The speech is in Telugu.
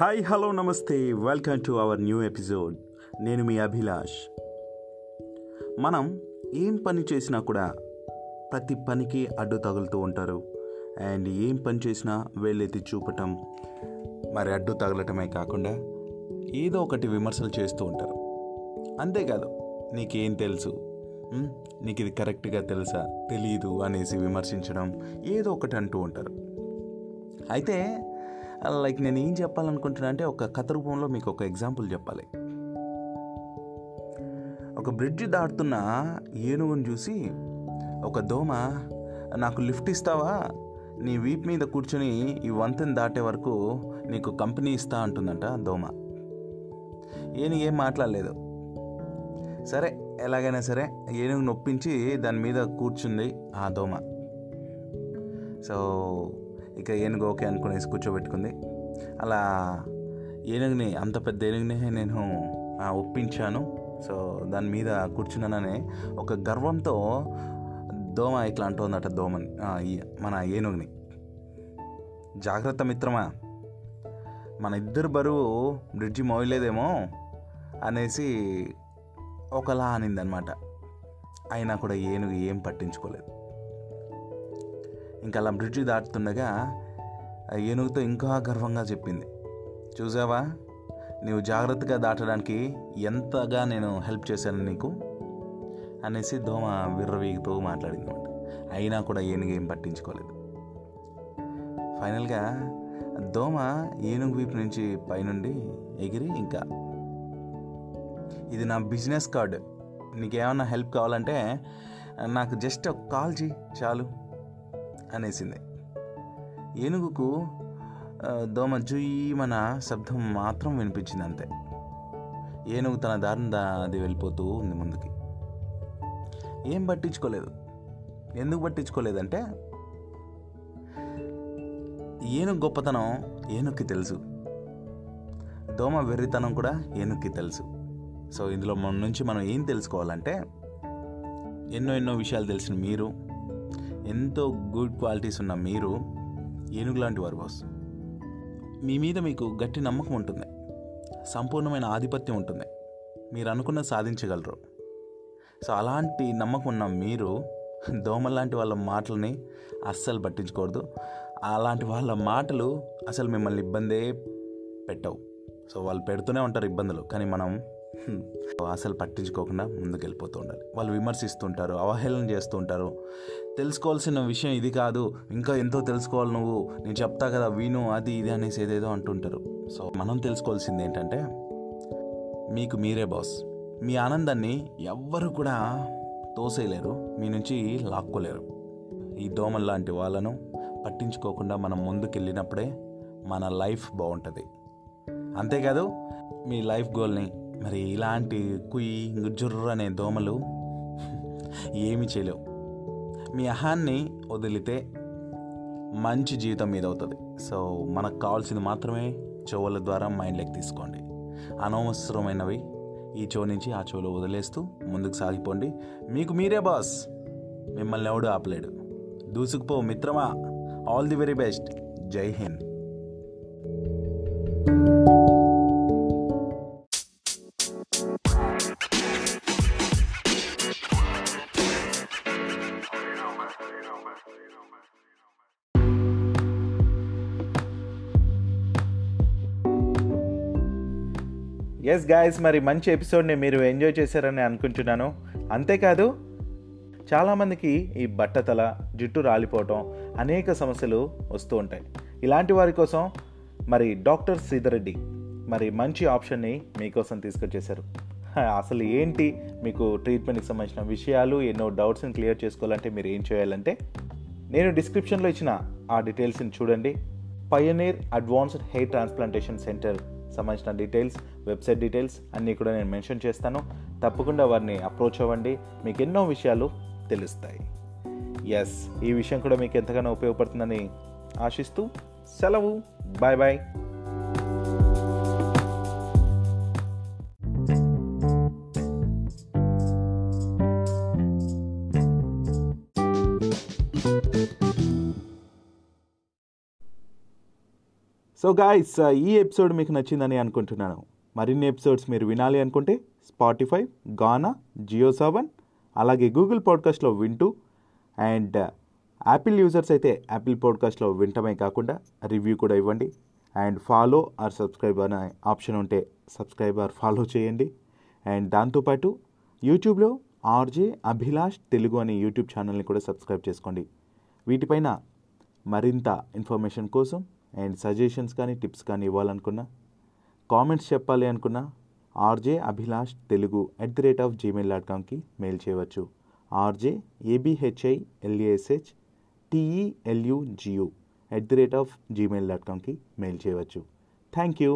హాయ్ హలో నమస్తే welcome to our new episode నేను మీ అభిలాష్. మనం ఏం పని చేసినా కూడా ప్రతి పనికి అడ్డు తగులుతూ ఉంటారు. అండ్ ఏం పని చేసినా వేలెత్తి చూపటం మరి అడ్డు తగలటమే కాకుండా ఏదో ఒకటి విమర్శలు చేస్తూ ఉంటారు. అంతేకాదు నీకేం తెలుసు? నీకు ఇది కరెక్ట్గా తెలుసా? తెలియదు అనేసి విమర్శించడం ఏదో ఒకటి అంటూ ఉంటారు. అయితే లైక్ నేను ఏం చెప్పాలనుకుంటున్నా అంటే ఒక కథ రూపంలో మీకు ఒక ఎగ్జాంపుల్ చెప్పాలి. ఒక బ్రిడ్జ్ దాటుతున్న ఏనుగును చూసి ఒక దోమ నాకు లిఫ్ట్ ఇస్తావా? నీ వీప్ మీద కూర్చొని ఈ వంతెన దాటే వరకు నీకు కంపెనీ ఇస్తా అంటుందంట దోమ. ఏనుగు ఏం మాట్లాడలేదు. సరే ఎలాగైనా సరే ఏనుగు నొప్పించి దాని మీద కూర్చుంది ఆ దోమ. సో ఇక ఏనుగు ఓకే అనుకునేసి కూర్చోబెట్టుకుంది. అలా ఏనుగుని అంత పెద్ద ఏనుగుని నేను ఒప్పించాను. సో దాని మీద కూర్చున్నాననే ఒక గర్వంతో దోమ ఇట్లా అంటుందట దోమని మన ఏనుగుని. జాగ్రత్త మిత్రమా మన ఇద్దరు బరువు బ్రిడ్జి మోయలేదేమో అనేసి ఒకలా అనిందనమాట. అయినా కూడా ఏనుగు ఏం పట్టించుకోలేదు. ఇంకా అలా బ్రిడ్జి దాటుతుండగా ఆ ఏనుగుతో ఇంకా గర్వంగా చెప్పింది. చూసావా? నీవు జాగ్రత్తగా దాటడానికి ఎంతగా నేను హెల్ప్ చేశాను నీకు? అనేసి దోమ విర్రవీగుతూ మాట్లాడింది అనమాట అయినా కూడా ఏనుగు ఏం పట్టించుకోలేదు. ఫైనల్గా దోమ ఏనుగు వీపు నుంచి పైనుండి ఎగిరి ఇంకా ఇది నా బిజినెస్ కార్డు. నీకేమన్నా హెల్ప్ కావాలంటే నాకు జస్ట్ ఒక కాల్ చేయి చాలు. అనేసింది. ఏనుగుకు దోమ జుయ్యమన శబ్దం మాత్రం వినిపించింది అంతే ఏనుగు తన దారిన అది వెళ్ళిపోతూ ఉంది ముందుకి. ఏం పట్టించుకోలేదు. ఎందుకు పట్టించుకోలేదంటే ఏనుగు గొప్పతనం ఏనుక్కి తెలుసు. దోమ వెర్రితనం కూడా ఏనుక్కి తెలుసు. సో ఇందులో మన నుంచి మనం ఏం తెలుసుకోవాలంటే ఎన్నో ఎన్నో విషయాలు తెలిసిన మీరు ఎంతో గుడ్ క్వాలిటీస్ ఉన్న మీరు ఏనుగు లాంటి వారు బాస్. మీ మీద మీకు గట్టి నమ్మకం ఉంటుంది. సంపూర్ణమైన ఆధిపత్యం ఉంటుంది. మీరు అనుకున్న సాధించగలరు. సో అలాంటి నమ్మకం ఉన్న మీరు దోమ లాంటి వాళ్ళ మాటలని అస్సలు పట్టించకూడదు అలాంటి వాళ్ళ మాటలు అసలు మిమ్మల్ని ఇబ్బందే పెట్టవు. సో వాళ్ళు పెడుతూనే ఉంటారు ఇబ్బందులు. కానీ మనం అసలు పట్టించుకోకుండా ముందుకు వెళ్ళిపోతూ ఉండాలి. వాళ్ళు విమర్శిస్తుంటారు అవహేళన చేస్తుంటారు. తెలుసుకోవాల్సిన విషయం ఇది కాదు ఇంకా ఎంతో తెలుసుకోవాలి నువ్వు. నేను చెప్తా కదా విను అది ఇది అనేసి ఏదేదో అంటుంటారు. సో మనం తెలుసుకోవాల్సింది ఏంటంటే మీకు మీరే బాస్. మీ ఆనందాన్ని ఎవ్వరు కూడా తోసేయలేరు మీ నుంచి లాక్కోలేరు. ఈ దోమల లాంటి వాళ్ళను పట్టించుకోకుండా మనం ముందుకెళ్ళినప్పుడే మన లైఫ్ బాగుంటుంది. అంతేకాదు మీ లైఫ్ గోల్ని మరి ఇలాంటి కుయ్ గుజ్జుర్రు అనే దోమలు ఏమి చేయలేవు. మీ అహాన్ని వదిలితే మంచి జీవితం మీద అవుతుంది సో మనకు కావాల్సింది మాత్రమే చెవుల ద్వారా మైండ్లోకి తీసుకోండి. అనవసరమైనవి ఈ చెవు నుంచి ఆ చెవులో వదిలేస్తూ ముందుకు సాగిపోండి. మీకు మీరే బాస్. మిమ్మల్ని ఎవడు ఆపలేడు. దూసుకుపో మిత్రమా. All the very best. జై హింద్. ఎస్ గాయస్ మరి మంచి ఎపిసోడ్ని మీరు ఎంజాయ్ చేశారని అనుకుంటున్నాను. అంతేకాదు చాలామందికి ఈ బట్టతల జుట్టు రాలిపోవటం అనేక సమస్యలు వస్తూ ఉంటాయి. ఇలాంటి వారి కోసం మరి డాక్టర్ శ్రీధరెడ్డి మరి మంచి ఆప్షన్ని మీకోసం తీసుకొచ్చేశారు. అసలు ఏంటి మీకు ట్రీట్మెంట్కి సంబంధించిన విషయాలు ఎన్నో డౌట్స్ని క్లియర్ చేసుకోవాలంటే మీరు ఏం చేయాలంటే నేను డిస్క్రిప్షన్లో ఇచ్చిన ఆ డీటెయిల్స్ని చూడండి. Pioneer advanced hair transplantation centre సంబంధించిన డీటెయిల్స్ వెబ్సైట్ డీటెయిల్స్ అన్నీ కూడా నేను మెన్షన్ చేస్తాను. తప్పకుండా వారిని అప్రోచ్ అవ్వండి. మీకు ఎన్నో విషయాలు తెలుస్తాయి. ఎస్ ఈ విషయం కూడా మీకు ఎంతగానో ఉపయోగపడుతుందని ఆశిస్తూ సెలవు. Bye bye so guys uh, ఈ ఎపిసోడ్ మీకు నచ్చిందని అనుకుంటున్నాను. మరిన్ని ఎపిసోడ్స్ మీరు వినాలి అనుకుంటే స్పాటిఫై గానా జియో సెవెన్ అలాగే గూగుల్ పాడ్కాస్ట్లో వింటూ అండ్ uh, యాపిల్ యూజర్స్ అయితే యాపిల్ పాడ్కాస్ట్లో వింటమే కాకుండా రివ్యూ కూడా ఇవ్వండి. అండ్ ఫాలో ఆర్ సబ్స్క్రైబ్ అనే ఆప్షన్ ఉంటే సబ్స్క్రైబ్ ఆర్ ఫాలో చేయండి. అండ్ దాంతోపాటు యూట్యూబ్లో ఆర్జే అభిలాష్ తెలుగు అనే యూట్యూబ్ ఛానల్ని కూడా సబ్స్క్రైబ్ చేసుకోండి. వీటిపైన మరింత ఇన్ఫర్మేషన్ కోసం అండ్ సజెషన్స్ కానీ టిప్స్ కానీ ఇవ్వాలనుకున్నా కామెంట్స్ చెప్పాలి అనుకున్నా RJ Abhilash Telugu at the rate of Gmail dot కామ్కి mail చేయవచ్చు. RJ A B H I L A S H T E L U G U at the rate of Gmail dot కామ్కి mail చేయవచ్చు. Thank you.